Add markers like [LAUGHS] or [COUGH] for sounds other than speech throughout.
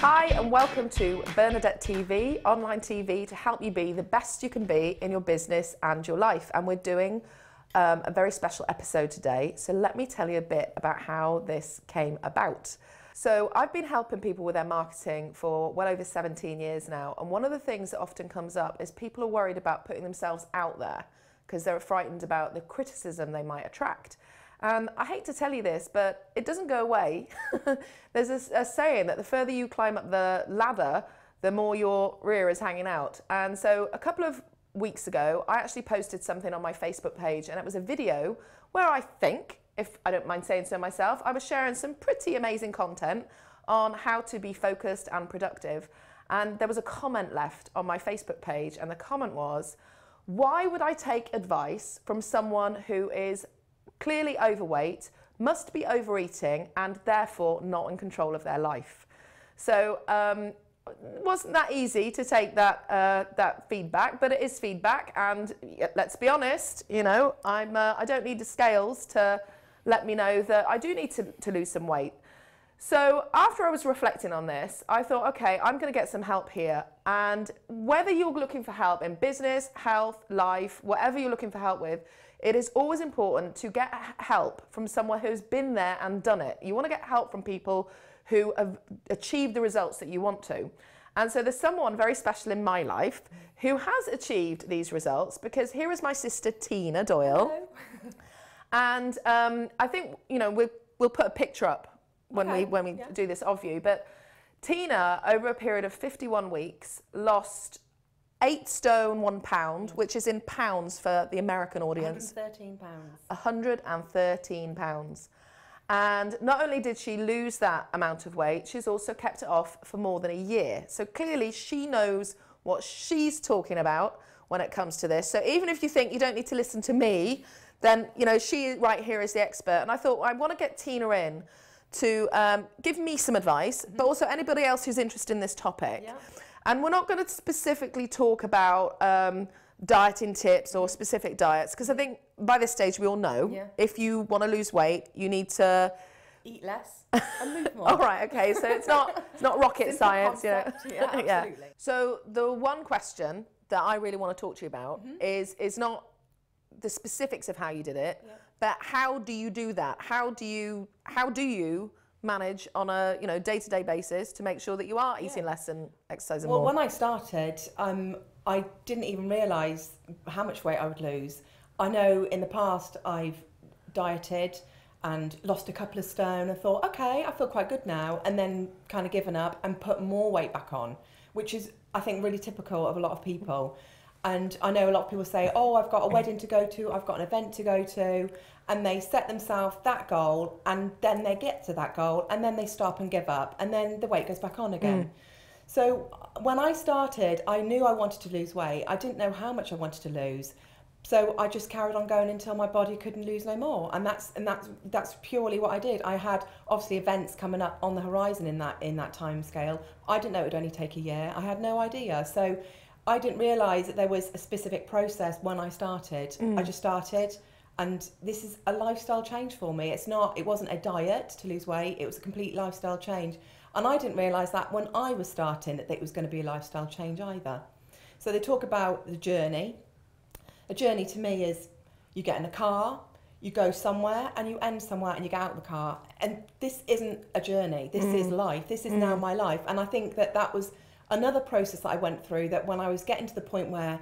Hi, and welcome to Bernadette TV, online TV to help you be the best you can be in your business and your life. And we're doing um, a very special episode today. So, let me tell you a bit about how this came about. So, I've been helping people with their marketing for well over 17 years now. And one of the things that often comes up is people are worried about putting themselves out there because they're frightened about the criticism they might attract. And I hate to tell you this, but it doesn't go away. [LAUGHS] There's a, a, saying that the further you climb up the ladder, the more your rear is hanging out. And so a couple of weeks ago, I actually posted something on my Facebook page, and it was a video where I think, if I don't mind saying so myself, I was sharing some pretty amazing content on how to be focused and productive. And there was a comment left on my Facebook page, and the comment was, why would I take advice from someone who is clearly overweight, must be overeating, and therefore not in control of their life. So um, it wasn't that easy to take that uh, that feedback, but it is feedback, and let's be honest, you know, I'm uh, I don't need the scales to let me know that I do need to, to lose some weight. So after I was reflecting on this, I thought, okay, I'm going to get some help here. And whether you're looking for help in business, health, life, whatever you're looking for help with, it is always important to get help from someone who's been there and done it. You want to get help from people who have achieved the results that you want to. And so there's someone very special in my life who has achieved these results because here is my sister Tina Doyle. and um, I think, you know, we'll, we'll put a picture up when okay. we, when we yeah. do this of you. But Tina, over a period of 51 weeks, lost eight stone, one pound, which is in pounds for the American audience. 113 pounds. 113 pounds. And not only did she lose that amount of weight, she's also kept it off for more than a year. So clearly she knows what she's talking about when it comes to this. So even if you think you don't need to listen to me, then, you know, she right here is the expert. And I thought, well, I want to get Tina in to um, give me some advice, mm -hmm. but also anybody else who's interested in this topic. Yeah. And we're not going to specifically talk about um, dieting tips or specific diets because I think by this stage we all know yeah. if you want to lose weight, you need to eat less [LAUGHS] and move more. all right, okay. So it's not it's not rocket science, concept, [LAUGHS] you know. Yeah, absolutely. yeah. So the one question that I really want to talk to you about mm-hmm. is is not the specifics of how you did it, yeah. but how do you do that? How do you how do you manage on a you know day-to-day basis to make sure that you are eating yeah. less and exercising well, more? Well, when I started, um, I didn't even realise how much weight I would lose. I know in the past I've dieted and lost a couple of stone and thought, okay, I feel quite good now, and then kind of given up and put more weight back on, which is I think really typical of a lot of people. And I know a lot of people say, oh, I've got a wedding to go to, I've got an event to go to, and they set themselves that goal, and then they get to that goal, and then they stop and give up, and then the weight goes back on again. Mm. So when I started, I knew I wanted to lose weight. I didn't know how much I wanted to lose. So I just carried on going until my body couldn't lose no more, and that's and that's that's purely what I did. I had obviously events coming up on the horizon in that in that time scale. I didn't know it would only take a year. I had no idea. So I didn't realise that there was a specific process when I started. Mm. I just started, and this is a lifestyle change for me. It's not. It wasn't a diet to lose weight. It was a complete lifestyle change, and I didn't realise that when I was starting that it was going to be a lifestyle change either. So they talk about the journey. A journey to me is you get in a car, you go somewhere and you end somewhere and you get out of the car. And this isn't a journey. This mm. is life. This is mm. now my life. And I think that that was another process that I went through that when I was getting to the point where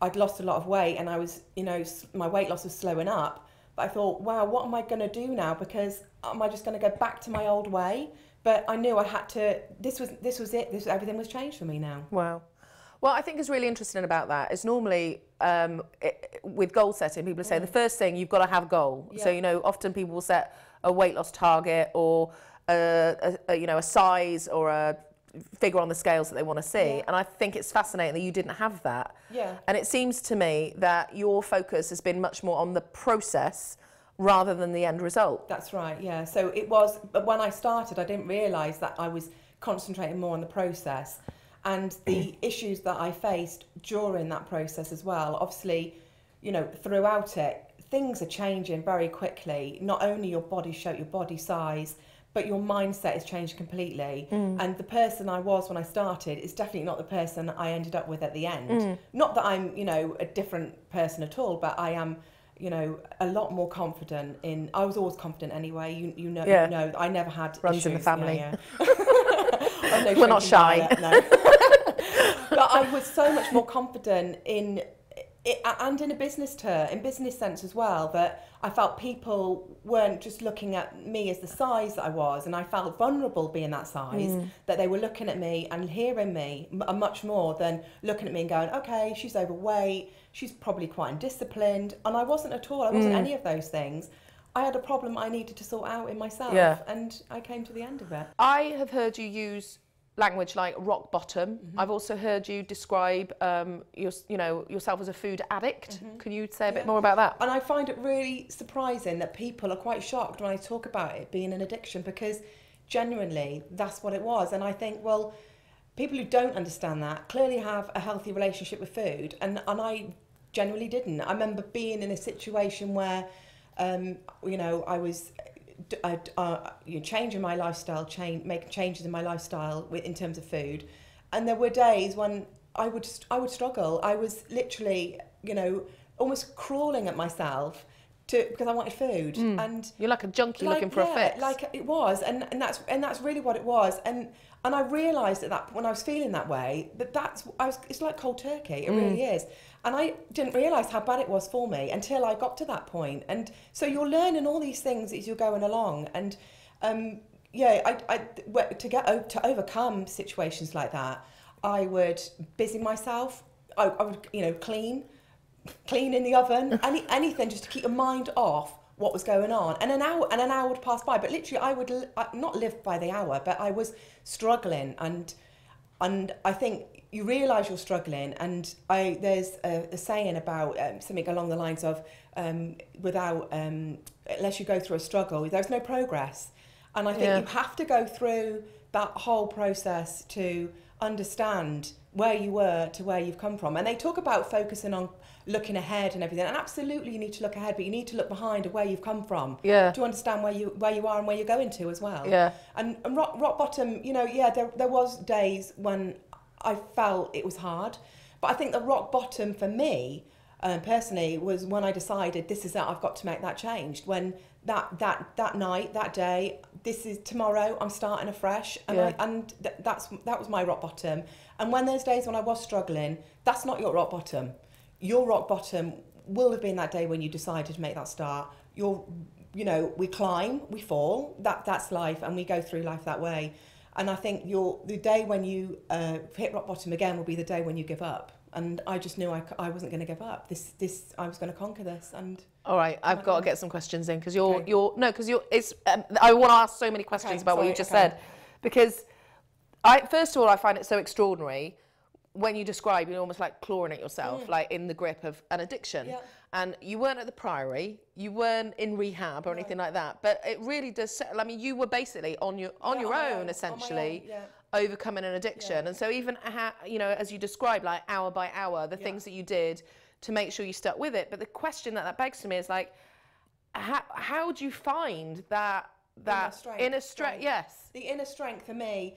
I'd lost a lot of weight and I was, you know, my weight loss was slowing up. But I thought, wow, what am I going to do now? Because am I just going to go back to my old way? But I knew I had to. This was this was it. This everything was changed for me now. Wow. Well, I think is really interesting about that is normally um, it, with goal setting, people say mm. the first thing you've got to have a goal. Yeah. So you know, often people will set a weight loss target or a, a, a, you know a size or a figure on the scales that they want to see. Yeah. And I think it's fascinating that you didn't have that. Yeah. And it seems to me that your focus has been much more on the process rather than the end result. That's right, yeah. So it was, but when I started, I didn't realise that I was concentrating more on the process and the [CLEARS THROAT] issues that I faced during that process as well. Obviously, you know, throughout it, things are changing very quickly. Not only your body shape, your body size, but your mindset has changed completely. Mm. And the person I was when I started is definitely not the person I ended up with at the end. Mm. Not that I'm, you know, a different person at all, but I am, you know, a lot more confident in. I was always confident anyway. You, you know, Yeah. you know, I never had Runs in the family. Yeah, yeah. [LAUGHS] [LAUGHS] No We're not shy. violet, no. [LAUGHS] but I was so much more confident in it, and in a business term, in business sense as well, that I felt people weren't just looking at me as the size that I was, and I felt vulnerable being that size. Mm. That they were looking at me and hearing me m- uh, much more than looking at me and going, "Okay, she's overweight, she's probably quite undisciplined," and I wasn't at all. I wasn't Mm. any of those things. I had a problem I needed to sort out in myself, Yeah. and I came to the end of it. I have heard you use language like rock bottom. Mm-hmm. I've also heard you describe um, your, you know, yourself as a food addict. Can you say a bit Mm-hmm. More about that? And I find it really surprising that people are quite shocked when I talk about it being an addiction because genuinely that's what it was. And I think, well, people who don't understand that clearly have a healthy relationship with food. And, and I genuinely didn't. I remember being in a situation where, um, you know, I was uh, uh, you know, changing my lifestyle, change, making changes in my lifestyle with, in terms of food. And there were days when I would I would struggle. I was literally, you know, almost crawling at myself to because I wanted food. And You're like a junkie looking for yeah, a fix. Like it was, and, and that's and that's really what it was. And and I realised at that when I was feeling that way that that's I was it's like cold turkey. It really Mm. is. And I didn't realise how bad it was for me until I got to that point. And so you're learning all these things as you're going along. And um, yeah, I, I to get to overcome situations like that, I would busy myself. I, I would you know clean clean in the oven, [LAUGHS] any anything just to keep your mind off what was going on. And an hour and an hour would pass by, but literally I would not live by the hour, but I was struggling and and I think you realise you're struggling. And I there's a, a saying about um, something along the lines of um, without um, unless you go through a struggle, there's no progress. And I think Yeah. you have to go through that whole process to understand where you were to where you've come from. And they talk about focusing on looking ahead and everything. And absolutely you need to look ahead, but you need to look behind at where you've come from yeah. to understand where you where you are and where you're going to as well. Yeah. And, and rock, rock bottom, you know, yeah, there, there was days when I felt it was hard. But I think the rock bottom for me, um, personally, was when I decided this is it, I've got to make that change. When that that that night, that day, this is tomorrow, I'm starting afresh. And, Yeah. I, and th- that's that was my rock bottom. And when those days when I was struggling, that's not your rock bottom. Your rock bottom will have been that day when you decided to make that start. Your you know, we climb, we fall. That that's life, and we go through life that way. And I think your the day when you uh, hit rock bottom again will be the day when you give up. And I just knew I, I wasn't going to give up. This this I was going to conquer this. And All right, I've Might got to get some questions in because you're Okay. you're no because you're it's um, I want to ask so many questions Okay, about what you just okay. said because I first of all I find it so extraordinary when you describe you're almost like clawing at yourself like in the grip of an addiction Mm. Yeah. and you weren't at the priory you weren't in rehab or anything like that but it really does settle I mean you were basically on your on Yeah, your on own own, essentially own, yeah. overcoming an addiction. And so even you know, as you describe, like hour by hour, the things that you did to make sure you stuck with it. But the question that that begs to me is like, how how do you find that that strength, inner strength? strength. Yes. the inner strength for me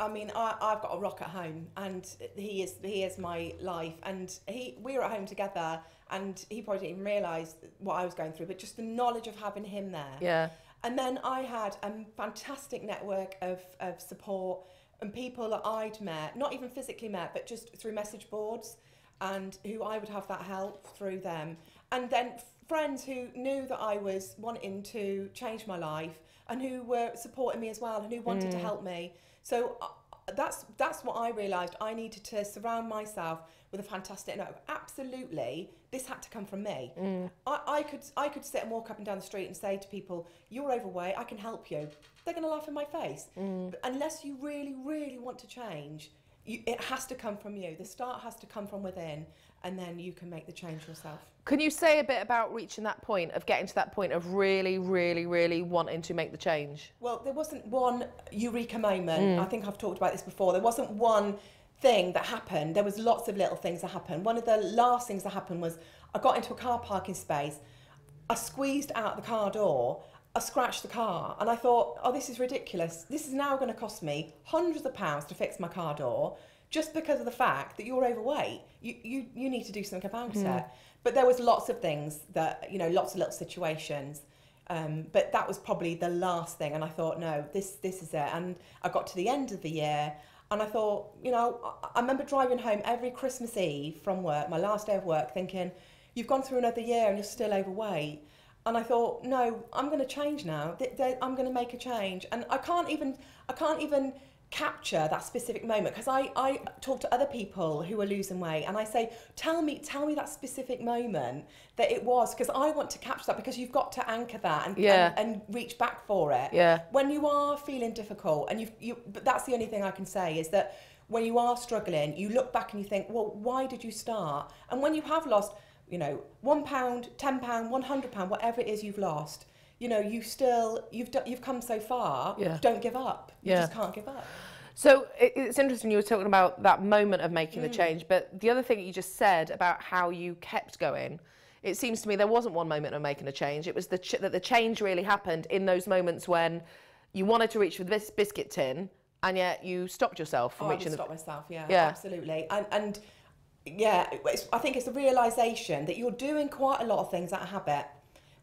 I mean, I, I've got a rock at home, and he is he is my life. And he we were at home together, and he probably didn't even realise what I was going through, but just the knowledge of having him there. Yeah. And then I had a fantastic network of, of support and people that I'd met, not even physically met, but just through message boards, and who I would have that help through them. And then friends who knew that I was wanting to change my life and who were supporting me as well and who wanted to mm. help me. So uh, that's that's what I realised. I needed to surround myself with a fantastic network. Absolutely, this had to come from me. Mm. I, I could I could sit and walk up and down the street and say to people, "You're overweight. I can help you." They're going to laugh in my face. Mm. But unless you really, really want to change, you, it has to come from you. The start has to come from within, and then you can make the change yourself. Can you say a bit about reaching that point of getting to that point of really, really, really wanting to make the change? Well, there wasn't one eureka moment. Mm. I think I've talked about this before. There wasn't one thing that happened. There was lots of little things that happened. One of the last things that happened was I got into a car parking space. I squeezed out the car door I scratched the car and I thought, oh, this is ridiculous. This is now going to cost me hundreds of pounds to fix my car door just because of the fact that you're overweight. You, you, you need to do something about it. But there was lots of things that, you know, lots of little situations. Um, but that was probably the last thing. And I thought, no, this, this is it. And I got to the end of the year and I thought, you know, I, I remember driving home every Christmas Eve from work, my last day of work, thinking, you've gone through another year and you're still overweight. And I thought, no, I'm going to change now. I'm going to make a change. And I can't even, I can't even capture that specific moment because I, I talk to other people who are losing weight and I say tell me tell me that specific moment that it was because I want to capture that because you've got to anchor that and, Yeah. and, and reach back for it Yeah. when you are feeling difficult and you you but that's the only thing I can say is that when you are struggling you look back and you think well why did you start and when you have lost you know one pound ten pound one hundred pound whatever it is you've lost you know you still you've do, you've come so far Yeah. don't give up you Yeah. just can't give up So it's interesting you were talking about that moment of making Mm. the change, but the other thing you just said about how you kept going, it seems to me there wasn't one moment of making a change. It was the ch- that the change really happened in those moments when you wanted to reach for this biscuit tin, and yet you stopped yourself from Oh, I reaching. stop myself. Yeah, Yeah. absolutely. And and yeah, it's, I think it's the realization that you're doing quite a lot of things out of habit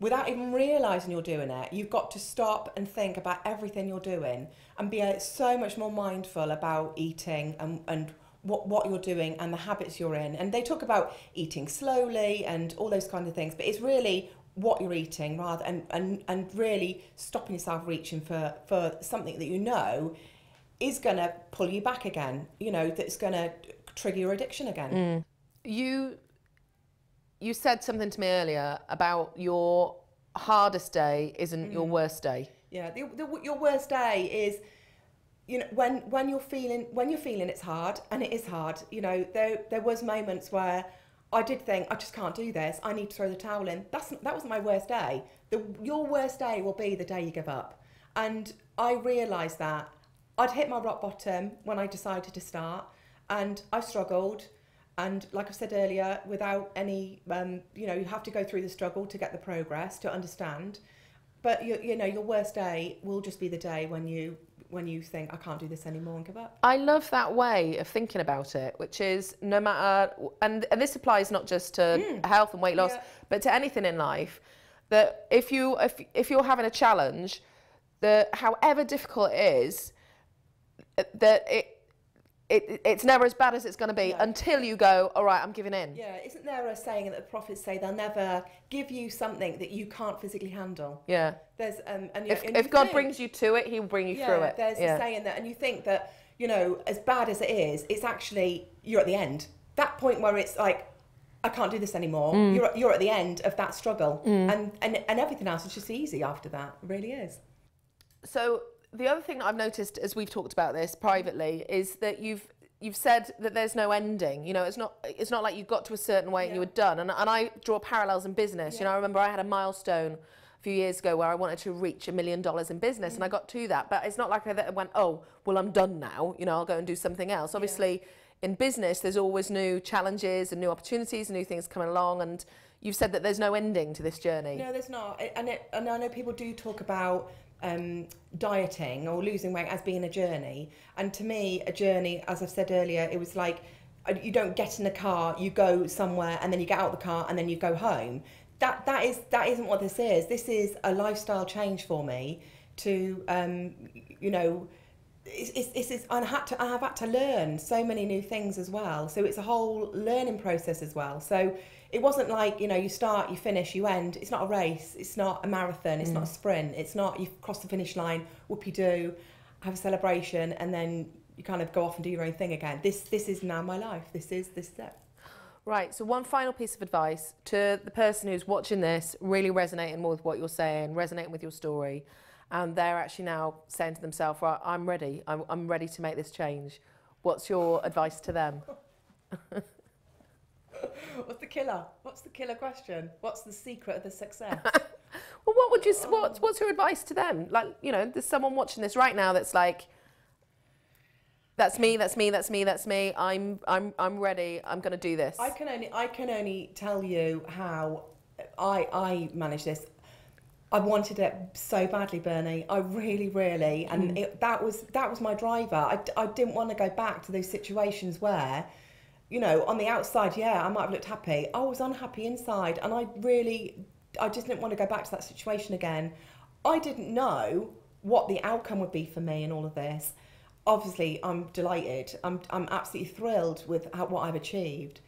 without even realizing you're doing it. You've got to stop and think about everything you're doing and be uh, so much more mindful about eating and and what, what you're doing and the habits you're in. And they talk about eating slowly and all those kind of things, but it's really what you're eating rather and, and, and really stopping yourself reaching for, for something that you know is going to pull you back again, you know, that's going to trigger your addiction again. You you said something to me earlier about your hardest day isn't Mm. your worst day. Yeah, the, the, your worst day is, you know, when when you're feeling when you're feeling it's hard, and it is hard. You know, there there was moments where I did think I just can't do this. I need to throw the towel in. That's that wasn't my worst day. The your worst day will be the day you give up, and I realised that I'd hit my rock bottom when I decided to start, and I struggled. And like I said earlier, without any, um, you know, you have to go through the struggle to get the progress to understand. But you, you know, your worst day will just be the day when you when you think I can't do this anymore and give up. I love that way of thinking about it, which is no matter, and, and this applies not just to health and weight loss, Yeah. but to anything in life. That if you if if you're having a challenge, that however difficult it is, that it. It, it's never as bad as it's going to be No. until you go, all right, I'm giving in. Yeah, isn't there a saying that the prophets say they'll never give you something that you can't physically handle? Yeah. There's um, and, If, and if God think- brings you to it, He will bring you yeah, through it. there's yeah. a saying that, and you think that you know, as bad as it is, it's actually you're at the end. That point where it's like, I can't do this anymore. Mm. You're you're at the end of that struggle, and and and everything else is just easy after that. It really is. So the other thing that I've noticed as we've talked about this privately is that you've you've said that there's no ending. You know, it's not it's not like you got to a certain weight and you were done. And and I draw parallels in business. You know, I remember I had a milestone a few years ago where I wanted to reach a million dollars in business and I mm. got to that. But it's not like I went, oh, well, I'm done now. You know, I'll go and do something else. Obviously, in business, there's always new challenges and new opportunities and new things coming along. And you've said that there's no ending to this journey. No, there's not. And, it, and I know people do talk about um, dieting or losing weight as being a journey. And to me, a journey, as I've said earlier, it was like uh, you don't get in a car, you go somewhere, and then you get out of the car, and then you go home. That that is that isn't what this is. This is a lifestyle change for me to um, you know. It's, it's, it's, I had to I have had to learn so many new things as well. So it's a whole learning process as well. So it wasn't like you know you start, you finish, you end. It's not a race. It's not a marathon. It's not a mm. sprint. It's not you cross the finish line, whoopie do, have a celebration, and then you kind of go off and do your own thing again. This this is now my life. This is this is it. Right, so one final piece of advice to the person who's watching this, really resonating more with what you're saying, resonating with your story, and they're actually now saying to themselves, right, I'm ready, I'm, I'm ready to make this change. What's your advice to them? [LAUGHS] What's the killer? What's the killer question? What's the secret of the success? [LAUGHS] Well, what would you, what's, what's your advice to them? Like, you know, there's someone watching this right now that's like, that's me, that's me, that's me, that's me, I'm, I'm, I'm ready, I'm going to do this. I can only I can only tell you how I I manage this. I wanted it so badly, Bernie. I really, really, and Mm. it, that was that was my driver. I, I didn't want to go back to those situations where, you know, on the outside, yeah, I might have looked happy. I was unhappy inside, and I really, I just didn't want to go back to that situation again. I didn't know what the outcome would be for me in all of this. Obviously, I'm delighted. I'm I'm absolutely thrilled with how, what I've achieved.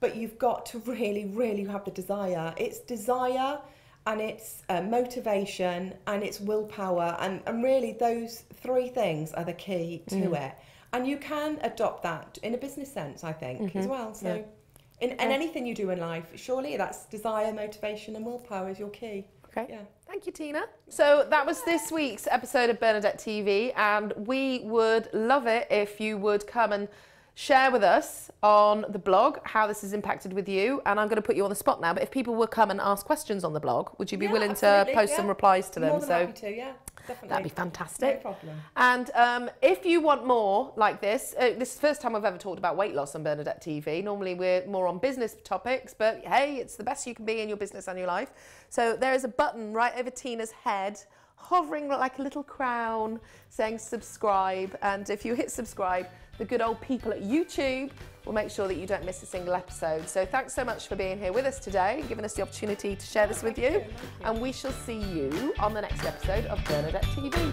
But you've got to really, really have the desire. It's desire and it's uh, motivation and it's willpower and, and really those three things are the key to Mm. it and you can adopt that in a business sense i think as well so Mm-hmm. Yeah. in, in anything you do in life surely that's desire motivation and willpower is your key Okay. yeah Thank you, Tina. So that was this week's episode of Bernadette TV, and we would love it if you would come and share with us on the blog how this has impacted with you. And I'm going to put you on the spot now, but if people will come and ask questions on the blog, would you be Yeah, willing to post yeah. some replies to them? more than so happy to yeah definitely that'd be fantastic. no problem And um, if you want more like this, uh, this is the first time I've ever talked about weight loss on Bernadette TV. Normally we're more on business topics, but hey, it's the best you can be in your business and your life. So there is a button right over Tina's head, hovering like a little crown, saying subscribe. And if you hit subscribe, the good old people at YouTube will make sure that you don't miss a single episode. So thanks so much for being here with us today giving us the opportunity to share this with you. And we shall see you on the next episode of Bernadette TV.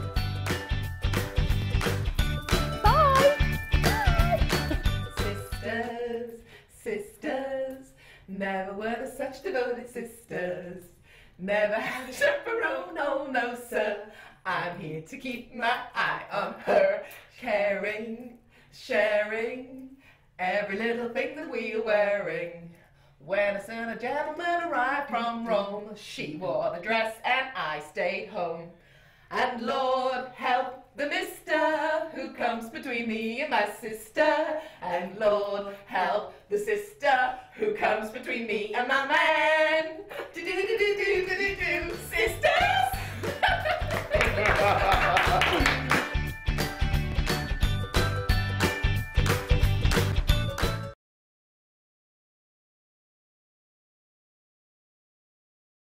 Bye. Sisters, sisters, never were there such devoted sisters. Never had a chaperone, oh no sir. I'm here to keep my eye on her, caring, sharing every little thing that we are wearing. When a son gentleman arrived from Rome, she wore the dress and I stayed home. And Lord help the mister who comes between me and my sister. And Lord help the sister who comes between me and my man. Do do do do do do do, do. sisters. [LAUGHS]